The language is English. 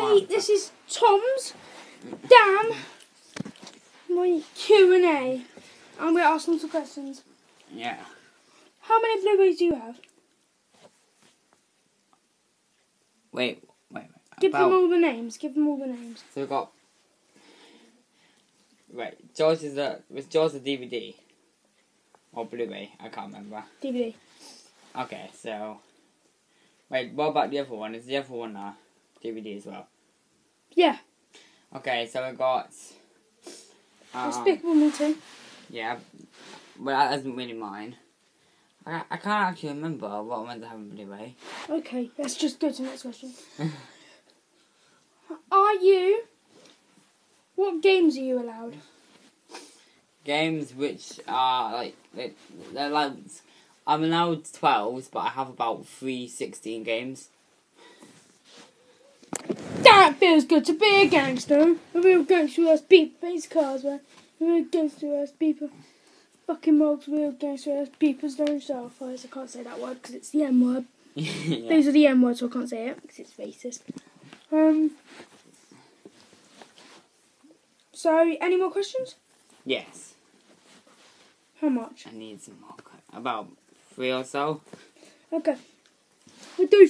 This is Tom's, Damn my Q and A. I'm going to ask them some questions. Yeah. How many blueberries do you have? Wait, wait, wait. Give About- them all the names. Give them all the names. So we got. Right, Jaws is the was Jaws a DVD or Blu-ray? I can't remember. DVD. Okay, so wait, what about the other one? Is the other one a DVD as well? Yeah. Okay, so we've got. Um, Despicable Me 2. yeah, but that isn't really mine. I, I can't actually remember what ones I have on Blu-ray. Okay, let's just go to the next question. are you? What games are you allowed? Games which are like they- they're like I'm allowed twelves, but I have about three sixteen games. That feels good to be a gangster. A real gangster has beep face cars, man. A real gangster has beeper. Fucking mugs, real gangster has beepers don't sell fires. I can't say that word because it's the M word. yeah. Those are the M words, so I can't say it because it's racist. Um. So, any more questions? Yes, How much? I need some more. About three or so. Okay. We do